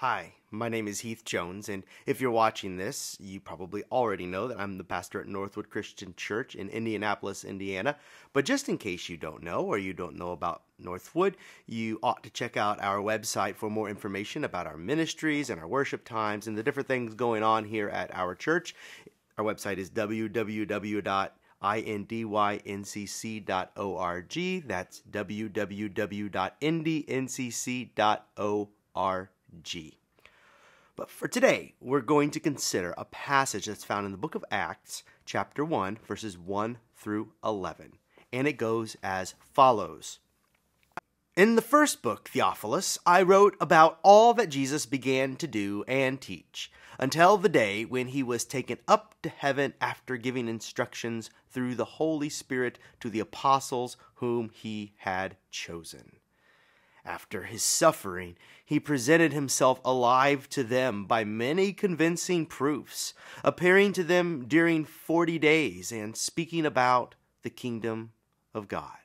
Hi, my name is Heath Jones, and if you're watching this, you probably already know that I'm the pastor at Northwood Christian Church in Indianapolis, Indiana. But just in case you don't know or you don't know about Northwood, you ought to check out our website for more information about our ministries and our worship times and the different things going on here at our church. Our website is www.indyncc.org. That's www.indyncc.org. G. But for today, we're going to consider a passage that's found in the book of Acts, chapter 1, verses 1 through 11. And it goes as follows In the first book, Theophilus, I wrote about all that Jesus began to do and teach until the day when he was taken up to heaven after giving instructions through the Holy Spirit to the apostles whom he had chosen. After his suffering, he presented himself alive to them by many convincing proofs, appearing to them during forty days and speaking about the kingdom of God.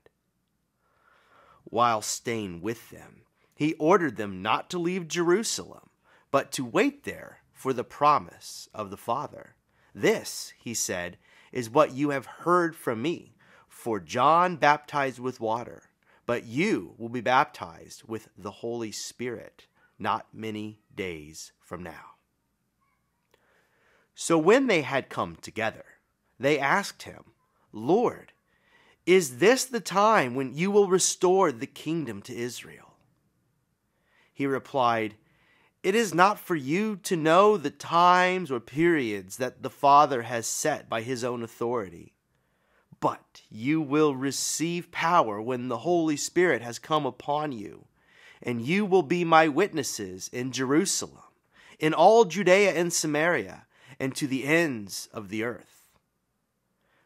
While staying with them, he ordered them not to leave Jerusalem, but to wait there for the promise of the Father. This, he said, is what you have heard from me. For John baptized with water but you will be baptized with the Holy Spirit not many days from now. So when they had come together, they asked him, Lord, is this the time when you will restore the kingdom to Israel? He replied, It is not for you to know the times or periods that the Father has set by his own authority but you will receive power when the Holy Spirit has come upon you, and you will be my witnesses in Jerusalem, in all Judea and Samaria, and to the ends of the earth.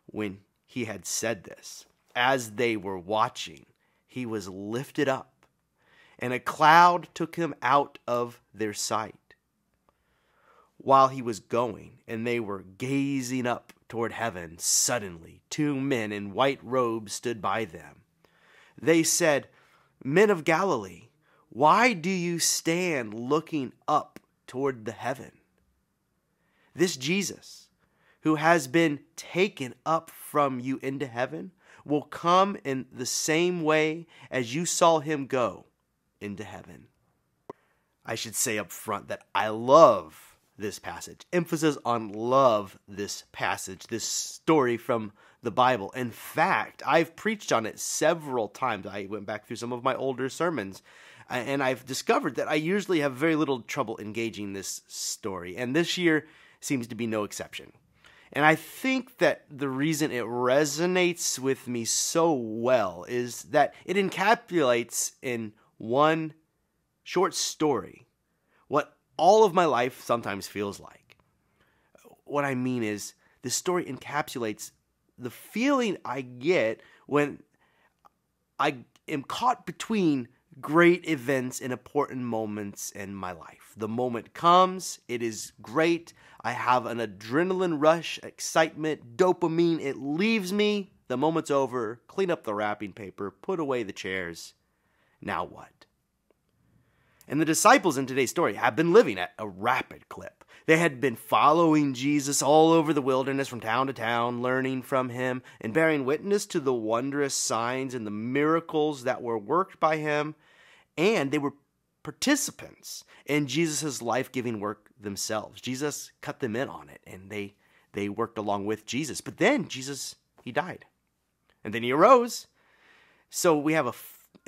When he had said this, as they were watching, he was lifted up, and a cloud took him out of their sight. While he was going, and they were gazing up toward heaven, suddenly two men in white robes stood by them. They said, Men of Galilee, why do you stand looking up toward the heaven? This Jesus, who has been taken up from you into heaven, will come in the same way as you saw him go into heaven. I should say up front that I love this passage. Emphasis on love this passage, this story from the Bible. In fact, I've preached on it several times. I went back through some of my older sermons uh, and I've discovered that I usually have very little trouble engaging this story. And this year seems to be no exception. And I think that the reason it resonates with me so well is that it encapsulates in one short story all of my life sometimes feels like. What I mean is, this story encapsulates the feeling I get when I am caught between great events and important moments in my life. The moment comes, it is great. I have an adrenaline rush, excitement, dopamine. It leaves me. The moment's over. Clean up the wrapping paper, put away the chairs. Now what? And the disciples in today's story have been living at a rapid clip. They had been following Jesus all over the wilderness from town to town, learning from him and bearing witness to the wondrous signs and the miracles that were worked by him. And they were participants in Jesus' life giving work themselves. Jesus cut them in on it and they, they worked along with Jesus. But then Jesus, he died. And then he arose. So we have a,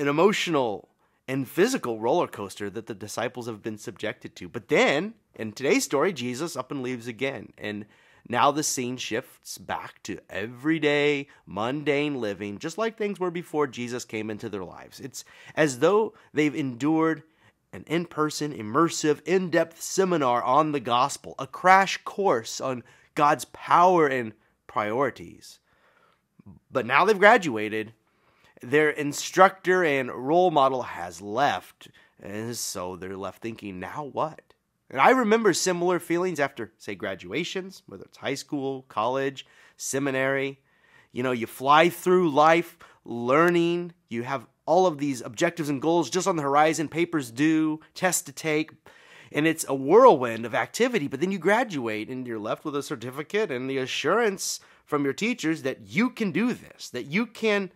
an emotional and physical roller coaster that the disciples have been subjected to. But then, in today's story, Jesus up and leaves again. And now the scene shifts back to everyday, mundane living, just like things were before Jesus came into their lives. It's as though they've endured an in person, immersive, in depth seminar on the gospel, a crash course on God's power and priorities. But now they've graduated their instructor and role model has left. And so they're left thinking, now what? And I remember similar feelings after, say, graduations, whether it's high school, college, seminary. You know, you fly through life learning, you have all of these objectives and goals just on the horizon, papers due, tests to take. and it's a whirlwind of activity, but then you graduate and you're left with a certificate and the assurance from your teachers that you can do this, that you can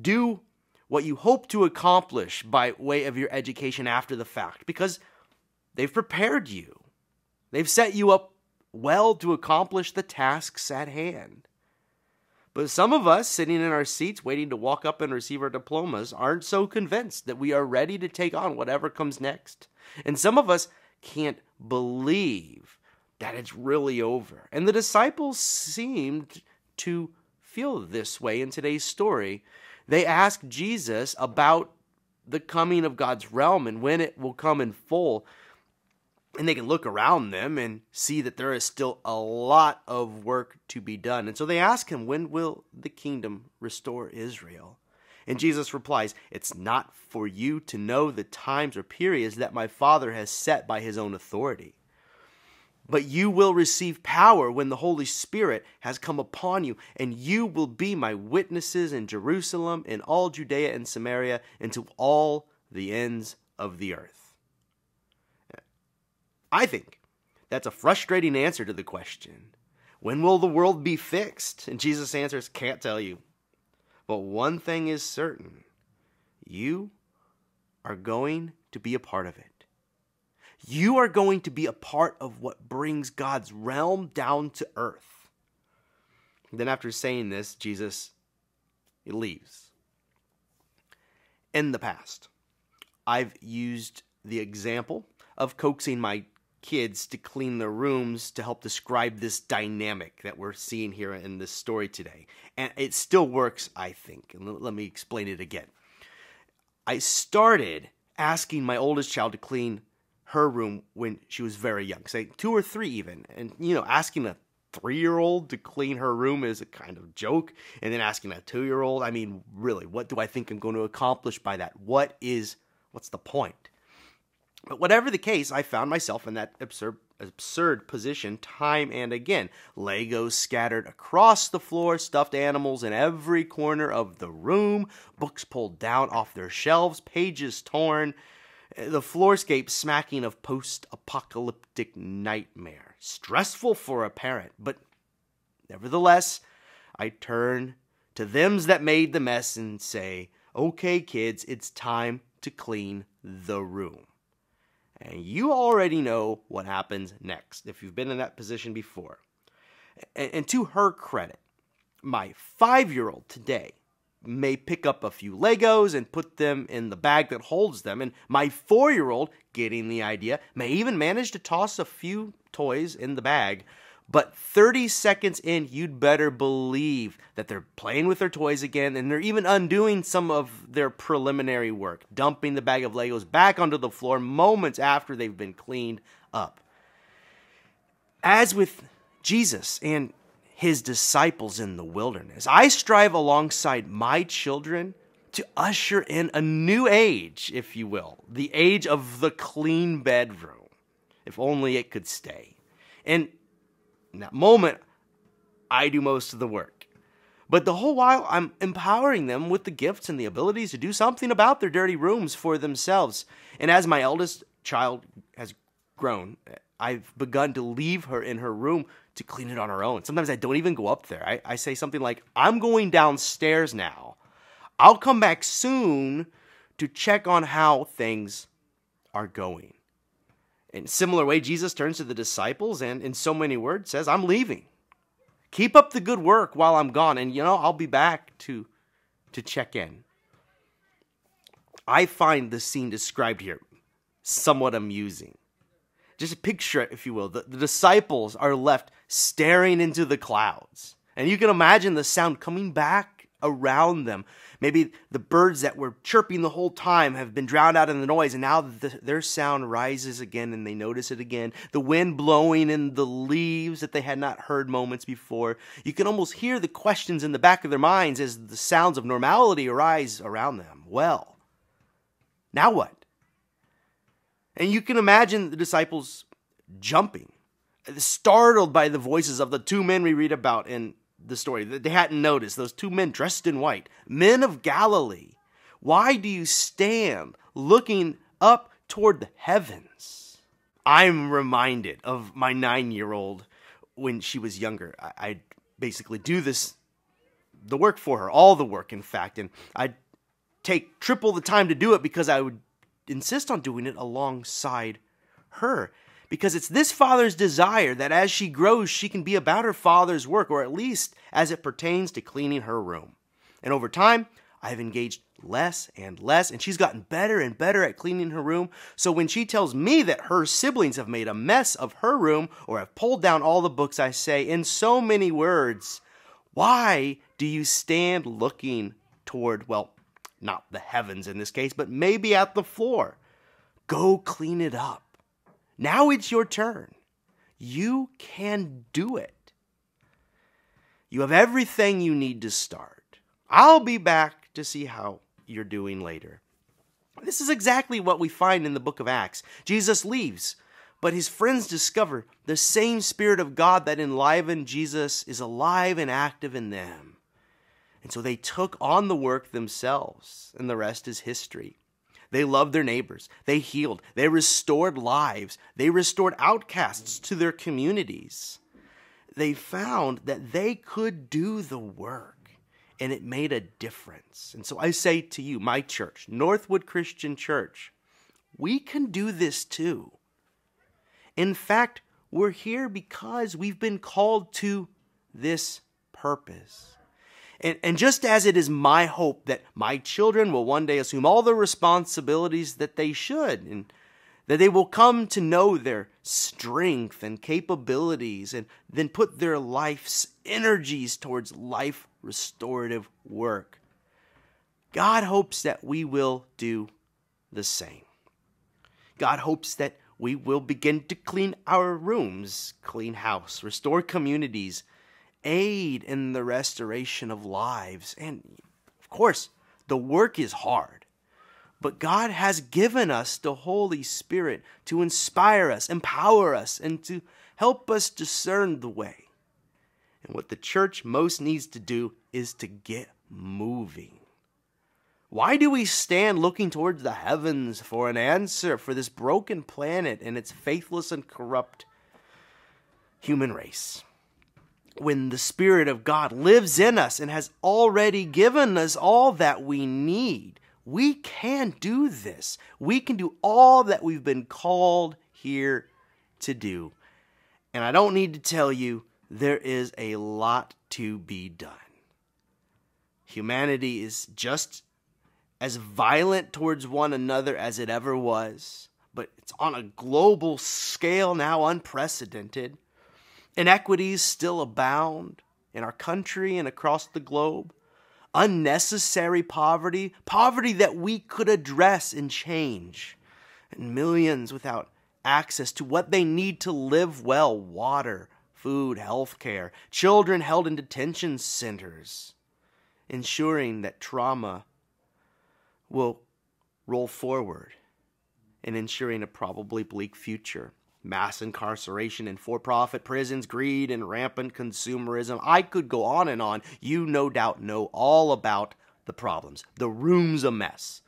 do what you hope to accomplish by way of your education after the fact because they've prepared you. They've set you up well to accomplish the tasks at hand. But some of us sitting in our seats waiting to walk up and receive our diplomas aren't so convinced that we are ready to take on whatever comes next. And some of us can't believe that it's really over. And the disciples seemed to feel this way in today's story. They ask Jesus about the coming of God's realm and when it will come in full and they can look around them and see that there is still a lot of work to be done. And so they ask him, When will the kingdom restore Israel? And Jesus replies, It's not for you to know the times or periods that my Father has set by his own authority. But you will receive power when the Holy Spirit has come upon you, and you will be my witnesses in Jerusalem, in all Judea and Samaria, and to all the ends of the earth. I think that's a frustrating answer to the question when will the world be fixed? And Jesus answers, Can't tell you. But one thing is certain you are going to be a part of it. You are going to be a part of what brings God's realm down to earth. Then, after saying this, Jesus leaves. In the past, I've used the example of coaxing my kids to clean their rooms to help describe this dynamic that we're seeing here in this story today. And it still works, I think. And let me explain it again. I started asking my oldest child to clean her room when she was very young, say two or three even. And, you know, asking a three year old to clean her room is a kind of joke. And then asking a two year old, I mean, really, what do I think I'm going to accomplish by that? What is, what's the point? But whatever the case, I found myself in that absurd, absurd position time and again. Legos scattered across the floor, stuffed animals in every corner of the room, books pulled down off their shelves, pages torn, the floorscape smacking of post apocalyptic nightmare. Stressful for a parent, but nevertheless, I turn to thems that made the mess and say, Okay, kids, it's time to clean the room. And you already know what happens next if you've been in that position before. And, to her credit, my five year old today may pick up a few Legos and put them in the bag that holds them. And my four year old, getting the idea, may even manage to toss a few toys in the bag but 30 seconds in, you'd better believe that they're playing with their toys again and they're even undoing some of their preliminary work, dumping the bag of Legos back onto the floor moments after they've been cleaned up. As with Jesus and his disciples in the wilderness, I strive alongside my children to usher in a new age, if you will, the age of the clean bedroom. If only it could stay. And in that moment, I do most of the work. But the whole while, I'm empowering them with the gifts and the abilities to do something about their dirty rooms for themselves. And as my eldest child has grown, I've begun to leave her in her room to clean it on her own. Sometimes I don't even go up there. I, I say something like, I'm going downstairs now. I'll come back soon to check on how things are going. In similar way, Jesus turns to the disciples and, in so many words, says, I'm leaving. Keep up the good work while I'm gone, and you know, I'll be back to, to check in. I find the scene described here somewhat amusing. Just picture it, if you will. The, the disciples are left staring into the clouds. And you can imagine the sound coming back around them Maybe the birds that were chirping the whole time have been drowned out in the noise, and now the, their sound rises again and they notice it again. The wind blowing in the leaves that they had not heard moments before. You can almost hear the questions in the back of their minds as the sounds of normality arise around them. Well, now what? And you can imagine the disciples jumping, startled by the voices of the two men we read about in the story that they hadn't noticed those two men dressed in white, men of Galilee. Why do you stand looking up toward the heavens? I'm reminded of my nine year old when she was younger. I, I basically do this, the work for her, all the work, in fact, and I'd take triple the time to do it because I would insist on doing it alongside her. Because it's this father's desire that as she grows, she can be about her father's work, or at least as it pertains to cleaning her room. And over time, I've engaged less and less, and she's gotten better and better at cleaning her room. So when she tells me that her siblings have made a mess of her room or have pulled down all the books, I say in so many words, Why do you stand looking toward, well, not the heavens in this case, but maybe at the floor? Go clean it up. Now it's your turn. You can do it. You have everything you need to start. I'll be back to see how you're doing later. This is exactly what we find in the book of Acts. Jesus leaves, but his friends discover the same Spirit of God that enlivened Jesus is alive and active in them. And so they took on the work themselves, and the rest is history. They loved their neighbors. They healed. They restored lives. They restored outcasts to their communities. They found that they could do the work and it made a difference. And so I say to you, my church, Northwood Christian Church, we can do this too. In fact, we're here because we've been called to this purpose. And, and just as it is my hope that my children will one day assume all the responsibilities that they should, and that they will come to know their strength and capabilities, and then put their life's energies towards life restorative work. God hopes that we will do the same. God hopes that we will begin to clean our rooms, clean house, restore communities, aid in the restoration of lives. And of course, the work is hard. But God has given us the Holy Spirit to inspire us, empower us, and to help us discern the way. And what the church most needs to do is to get moving. Why do we stand looking towards the heavens for an answer for this broken planet and its faithless and corrupt human race? When the Spirit of God lives in us and has already given us all that we need, we can do this. We can do all that we've been called here to do. And I don't need to tell you there is a lot to be done. Humanity is just as violent towards one another as it ever was, but it's on a global scale now unprecedented. Inequities still abound in our country and across the globe. Unnecessary poverty, poverty that we could address and change. And millions without access to what they need to live well water, food, health care, children held in detention centers, ensuring that trauma will roll forward and ensuring a probably bleak future. Mass incarceration in for profit prisons, greed, and rampant consumerism. I could go on and on. You no doubt know all about the problems. The room's a mess.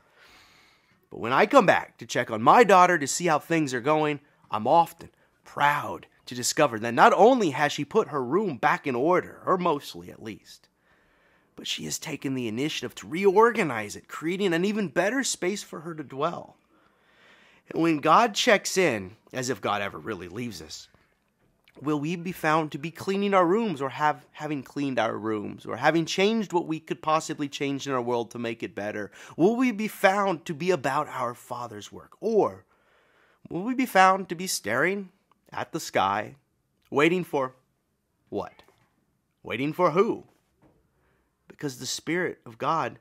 But when I come back to check on my daughter to see how things are going, I'm often proud to discover that not only has she put her room back in order, or mostly at least, but she has taken the initiative to reorganize it, creating an even better space for her to dwell. When God checks in, as if God ever really leaves us, will we be found to be cleaning our rooms or have having cleaned our rooms or having changed what we could possibly change in our world to make it better? Will we be found to be about our Father's work? Or will we be found to be staring at the sky, waiting for what? Waiting for who? Because the Spirit of God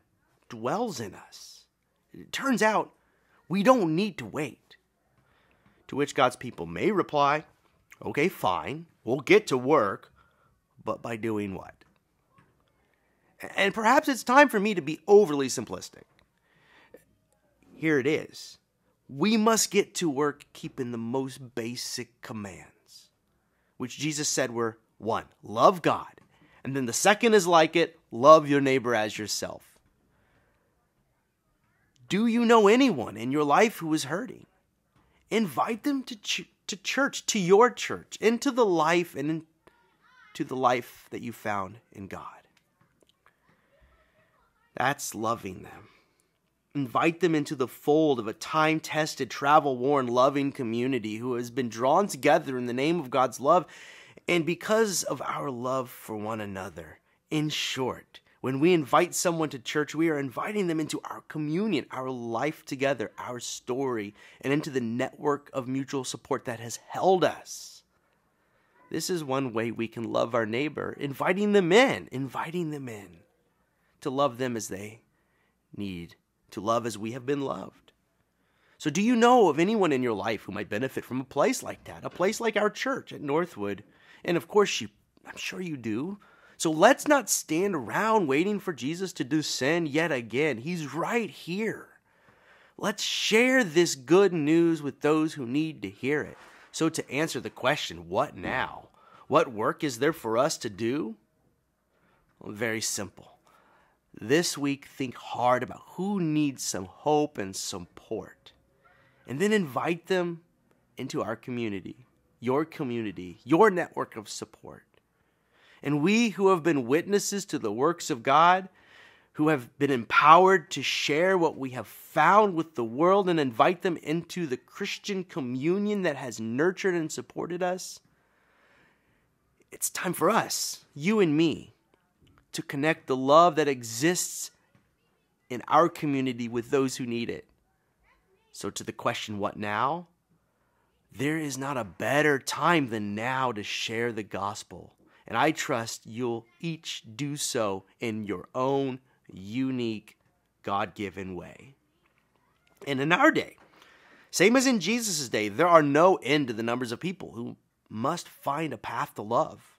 dwells in us. It turns out we don't need to wait. To which God's people may reply, okay, fine, we'll get to work, but by doing what? And perhaps it's time for me to be overly simplistic. Here it is we must get to work keeping the most basic commands, which Jesus said were one, love God. And then the second is like it, love your neighbor as yourself. Do you know anyone in your life who is hurting? Invite them to, ch- to church, to your church, into the life and into the life that you found in God. That's loving them. Invite them into the fold of a time tested, travel worn, loving community who has been drawn together in the name of God's love and because of our love for one another. In short, when we invite someone to church, we are inviting them into our communion, our life together, our story, and into the network of mutual support that has held us. This is one way we can love our neighbor, inviting them in, inviting them in to love them as they need to love as we have been loved. So, do you know of anyone in your life who might benefit from a place like that, a place like our church at Northwood? And of course, you, I'm sure you do. So let's not stand around waiting for Jesus to descend yet again. He's right here. Let's share this good news with those who need to hear it. So, to answer the question, what now? What work is there for us to do? Well, very simple. This week, think hard about who needs some hope and support, and then invite them into our community, your community, your network of support. And we who have been witnesses to the works of God, who have been empowered to share what we have found with the world and invite them into the Christian communion that has nurtured and supported us, it's time for us, you and me, to connect the love that exists in our community with those who need it. So, to the question, what now? There is not a better time than now to share the gospel and I trust you'll each do so in your own unique, God given way. And in our day, same as in Jesus' day, there are no end to the numbers of people who must find a path to love.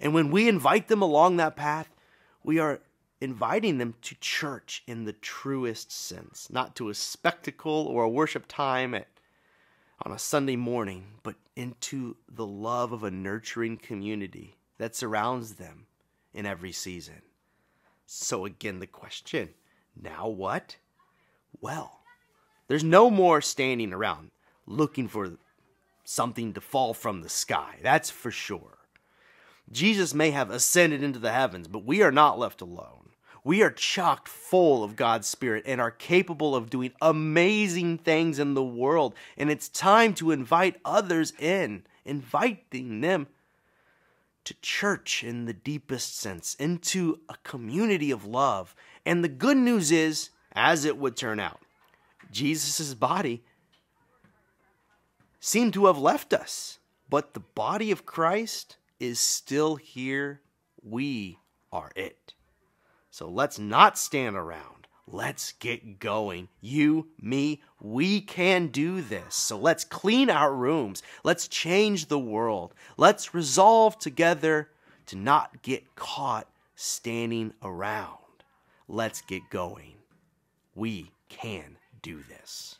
And when we invite them along that path, we are inviting them to church in the truest sense, not to a spectacle or a worship time at on a Sunday morning, but into the love of a nurturing community that surrounds them in every season. So, again, the question now what? Well, there's no more standing around looking for something to fall from the sky. That's for sure. Jesus may have ascended into the heavens, but we are not left alone. We are chocked full of God's Spirit and are capable of doing amazing things in the world. And it's time to invite others in, inviting them to church in the deepest sense, into a community of love. And the good news is, as it would turn out, Jesus' body seemed to have left us, but the body of Christ is still here. We are it. So let's not stand around. Let's get going. You, me, we can do this. So let's clean our rooms. Let's change the world. Let's resolve together to not get caught standing around. Let's get going. We can do this.